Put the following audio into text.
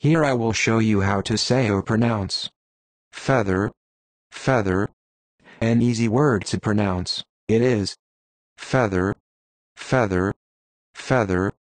Here I will show you how to say or pronounce feather, feather. An easy word to pronounce, it is feather, feather, feather.